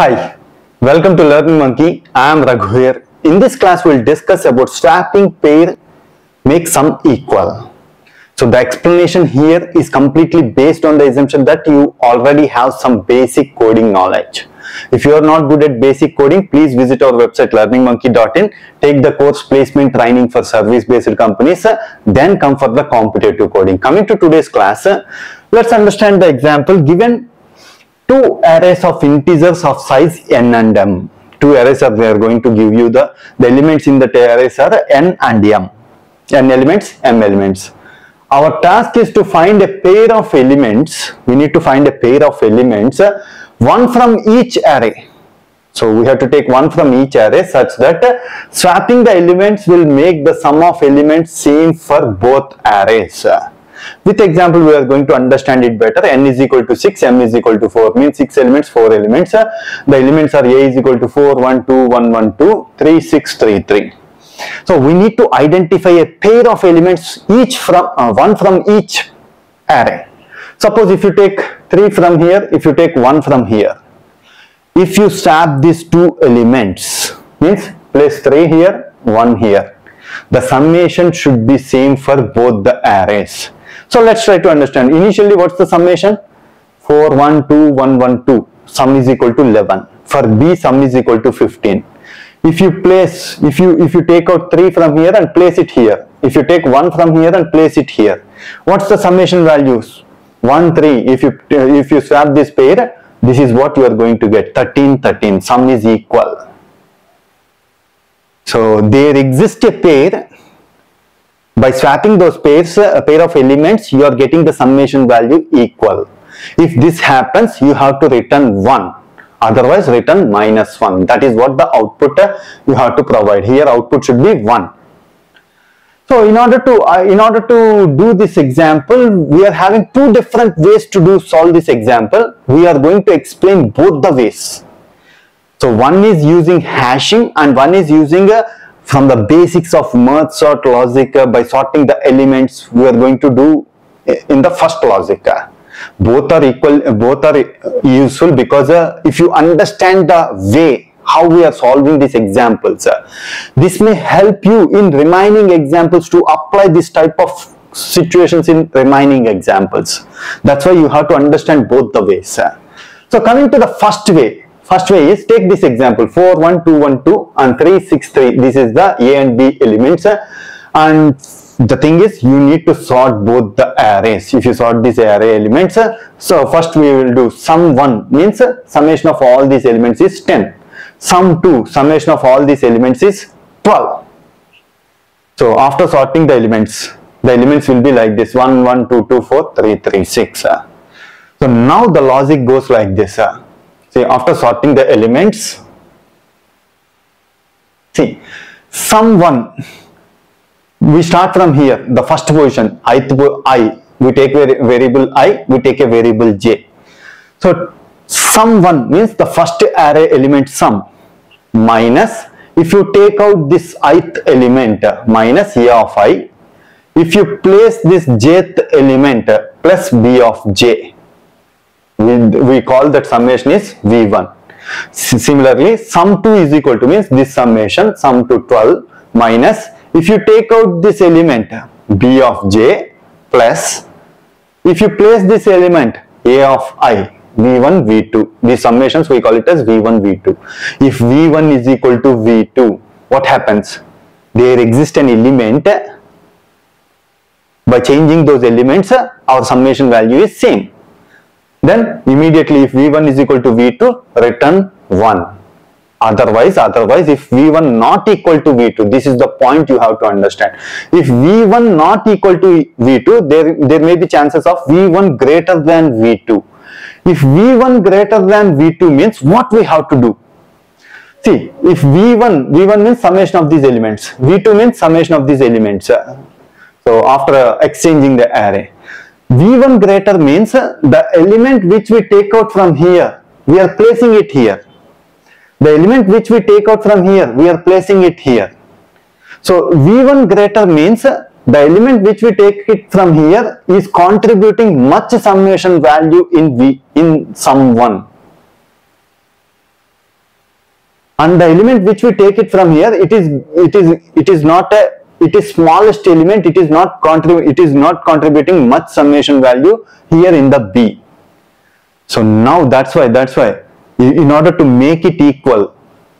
Hi, welcome to Learning Monkey. I am Raghu here. In this class, we'll discuss about swapping pair make sum equal. So the explanation here is completely based on the assumption that you already have some basic coding knowledge. If you are not good at basic coding, please visit our website learningmonkey.in, take the course placement training for service-based companies, then come for the competitive coding. Coming to today's class, let's understand the example given two arrays of integers of size n and m. Two arrays are they are going to give you the, the elements in the arrays are n and m. n elements, m elements. Our task is to find a pair of elements. We need to find a pair of elements, one from each array. So we have to take one from each array such that swapping the elements will make the sum of elements same for both arrays. With example, we are going to understand it better. n is equal to 6, m is equal to 4 means 6 elements, 4 elements. The elements are a is equal to 4, 1, 2, 1, 1, 2, 3, 6, 3, 3. So we need to identify a pair of elements each from uh, one from each array. Suppose if you take 3 from here, if you take 1 from here. If you swap these two elements, means place 3 here, 1 here. The summation should be same for both the arrays. So let's try to understand. Initially, what's the summation? 4, 1, 2, 1, 1, 2. Sum is equal to 11. For B, sum is equal to 15 if you place if you if you take out 3 from here and place it here if you take 1 from here and place it here what's the summation values 1 3 if you if you swap this pair this is what you are going to get 13 13 sum is equal so there exists a pair by swapping those pairs a pair of elements you are getting the summation value equal. If this happens you have to return 1 otherwise return minus 1 that is what the output uh, you have to provide. Here output should be 1 so in order to uh, in order to do this example we are having two different ways to do solve this example. We are going to explain both the ways. So one is using hashing and one is using uh, from the basics of merge sort logic uh, by sorting the elements we are going to do uh, in the first logic uh both are equal both are useful because if you understand the way how we are solving these examples this may help you in remaining examples to apply this type of situations in remaining examples. That's why you have to understand both the ways so coming to the first way first way is take this example 4 1 2 1 2 and 3 6 3 this is the a and b elements. And the thing is you need to sort both the arrays. If you sort these array elements so first we will do sum 1 means summation of all these elements is 10 sum 2 summation of all these elements is 12 so after sorting the elements the elements will be like this 1 1 2 2 4 3 3 6 uh. so now the logic goes like this. See after sorting the elements see 1 we start from here the first position ith i we take a variable i we take a variable j. So sum 1 means the first array element sum minus if you take out this ith element minus a of i if you place this jth element plus b of j we, we call that summation is v1 S- similarly sum 2 is equal to means this summation sum to 12 minus if you take out this element b of j plus if you place this element a of i v1 v2 these summations we call it as v1 v2 if v1 is equal to v2 what happens? There exists an element by changing those elements our summation value is same then immediately if v1 is equal to v2 return 1 otherwise otherwise if v1 not equal to v2 this is the point you have to understand. If v1 not equal to v2 there there may be chances of v1 greater than v2 if v1 greater than v2 means what we have to do? See if v1 v1 means summation of these elements. V2 means summation of these elements. So after exchanging the array v1 greater means uh, the element which we take out from here we are placing it here. The element which we take out from here we are placing it here. So v1 greater means uh, the element which we take it from here is contributing much summation value in v in sum 1 and the element which we take it from here it is it is it is not a it is smallest element it is not contrib it is not contributing much summation value here in the b. So now that's why that's why in order to make it equal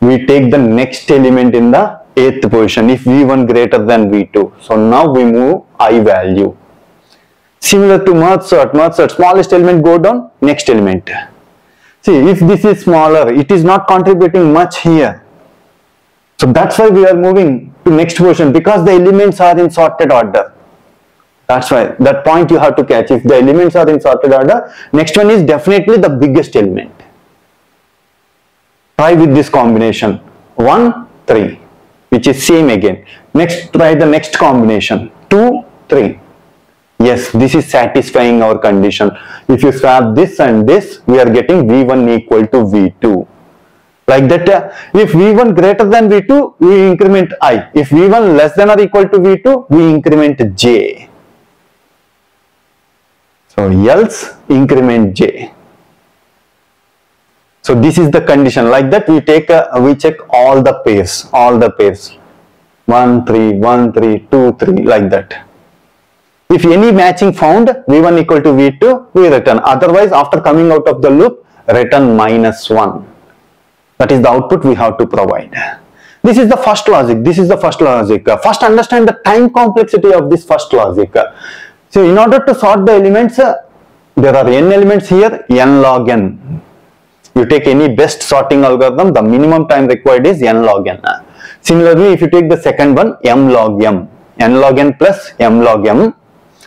we take the next element in the ith position if v1 greater than v2 so now we move i value. Similar to merge sort merge sort smallest element go down next element. See, if this is smaller, it is not contributing much here. So that's why we are moving to next position because the elements are in sorted order. That's why that point you have to catch. If the elements are in sorted order, next one is definitely the biggest element. Try with this combination 1, 3 which is same again. Next try the next combination 2, 3 yes this is satisfying our condition if you swap this and this we are getting v1 equal to v2 like that uh, if v1 greater than v2 we increment i. If v1 less than or equal to v2 we increment j. So else increment j. So this is the condition. Like that we take a, we check all the pairs all the pairs. 1 3 1 3 2 3 like that. If any matching found, V1 equal to V2, we return. Otherwise, after coming out of the loop, return minus 1. That is the output we have to provide. This is the first logic. This is the first logic. First understand the time complexity of this first logic. So in order to sort the elements, there are n elements here, n log n. You take any best sorting algorithm, the minimum time required is n log n. Similarly, if you take the second one, m log m, n log n plus m log m,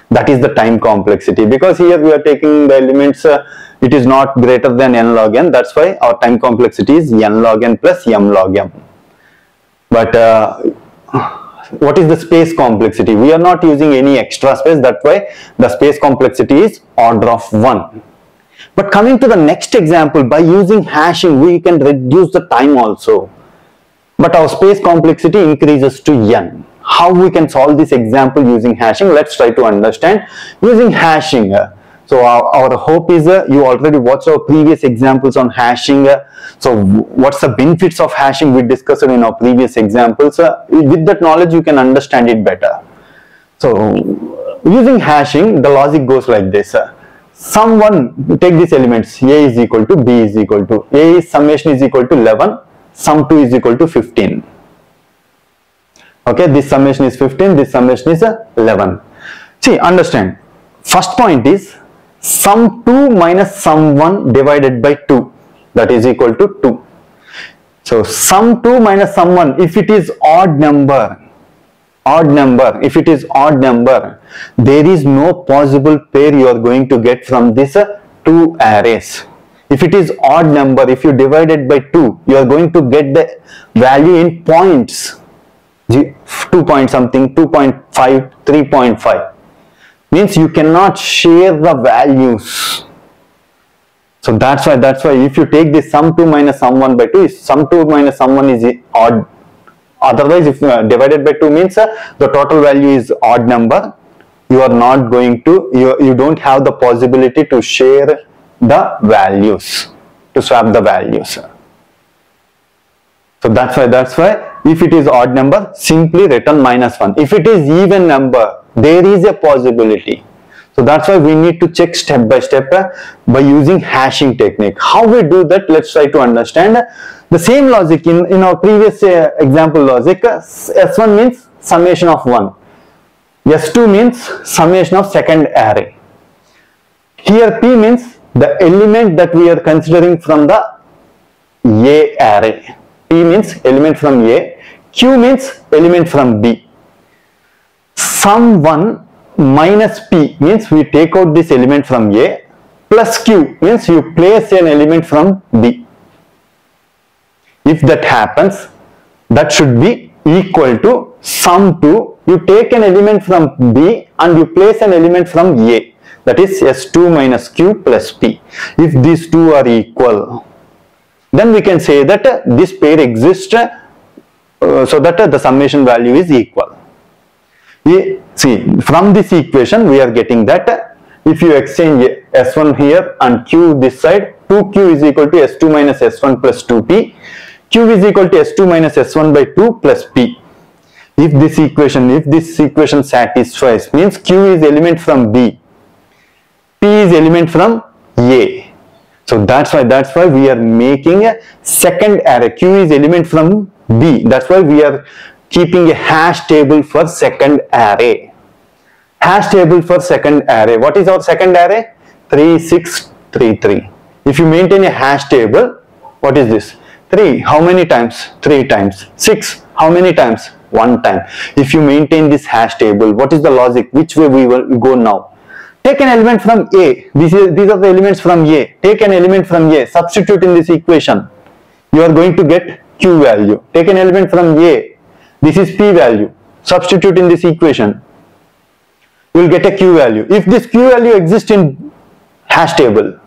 that is the time complexity because here we are taking the elements uh, it is not greater than n log n. That's why our time complexity is n log n plus m log m. But uh, what is the space complexity? We are not using any extra space. That's why the space complexity is order of 1 but coming to the next example by using hashing we can reduce the time also. But our space complexity increases to n. How we can solve this example using hashing? Let's try to understand. Using hashing so our, our hope is uh, you already watched our previous examples on hashing uh, so what's the benefits of hashing we discussed in our previous examples uh, with that knowledge you can understand it better. So using hashing the logic goes like this someone take these elements a is equal to b is equal to a is summation is equal to 11 sum 2 is equal to 15 okay this summation is 15 this summation is 11 see understand first point is sum 2 minus sum 1 divided by 2 that is equal to 2 so sum 2 minus sum 1 if it is odd number odd number if it is odd number there is no possible pair you are going to get from this uh, two arrays. If it is odd number if you divide it by 2 you are going to get the value in points. 2 point something 2.5 3.5 means you cannot share the values. So that's why that's why if you take this sum 2 minus sum 1 by 2 sum 2 minus sum 1 is odd. Otherwise if uh, divided by 2 means uh, the total value is odd number. You are not going to you, you don't have the possibility to share the values to swap the values. So that's why that's why if it is odd number, simply return minus 1. If it is even number, there is a possibility. So that's why we need to check step by step uh, by using hashing technique. How we do that, let's try to understand. The same logic in, in our previous uh, example logic, uh, S1 means summation of 1. S2 means summation of second array. Here P means the element that we are considering from the A array. P means element from A Q means element from B. Sum 1 minus P means we take out this element from A plus Q means you place an element from B. If that happens, that should be equal to sum 2. You take an element from B and you place an element from A. That is S2 minus Q plus P. If these two are equal, then we can say that this pair exists so that uh, the summation value is equal. see, from this equation we are getting that uh, if you exchange S1 here and Q this side, 2Q is equal to S2 minus S1 plus 2P. q is equal to s2 minus s1 by 2 plus p. If this equation, if this equation satisfies, means q is element from b, p is element from a. So that's why, that's why we are making a second array. q is element from b. That's why we are keeping a hash table for second array. Hash table for second array. What is our second array? 3633. If you maintain a hash table, what is this? 3. How many times? 3 times. 6. How many times? 1 time. If you maintain this hash table, what is the logic? Which way we will go now? Take an element from A. This is, these are the elements from A. Take an element from A. Substitute in this equation. You are going to get Q value. Take an element from A. This is P value. Substitute in this equation. You will get a Q value. If this Q value exists in hash table,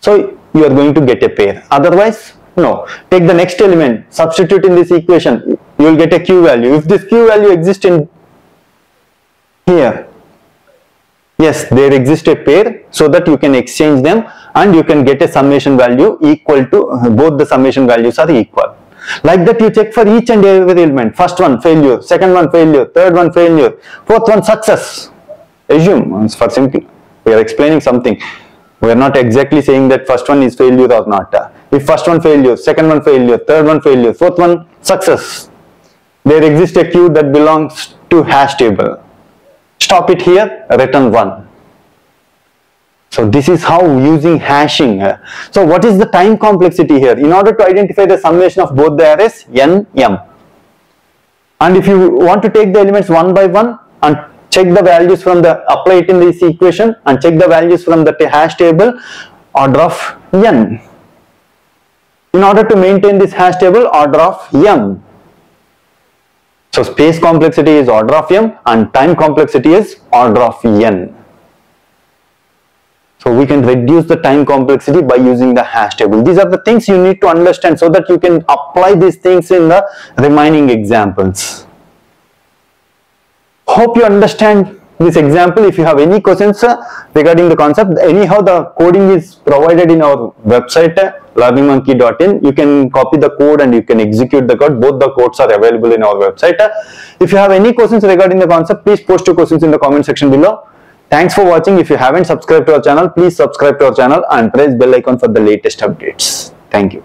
so you are going to get a pair. Otherwise, no. Take the next element, substitute in this equation, you will get a Q value. If this Q value exists in here, yes, there exists a pair so that you can exchange them and you can get a summation value equal to, both the summation values are equal. Like that you check for each and every element. First one failure, second one failure, third one failure, fourth one success. Assume, for simple. We are explaining something. We are not exactly saying that first one is failure or not. If first one failure, second one failure, third one failure, fourth one success. There exists a Q that belongs to hash table. Stop it here, return 1. So this is how using hashing. So what is the time complexity here? In order to identify the summation of both the arrays, n, m. And if you want to take the elements one by one and check the values from the, apply it in this equation and check the values from the hash table, order of n. In order to maintain this hash table, order of m. So space complexity is order of m and time complexity is order of n. So we can reduce the time complexity by using the hash table. These are the things you need to understand so that you can apply these things in the remaining examples. Hope you understand this example. If you have any questions uh, regarding the concept, anyhow the coding is provided in our website learningmonkey.in. You can copy the code and you can execute the code. Both the codes are available in our website. If you have any questions regarding the concept, please post your questions in the comment section below. Thanks for watching. If you haven't subscribed to our channel, please subscribe to our channel and press bell icon for the latest updates. Thank you.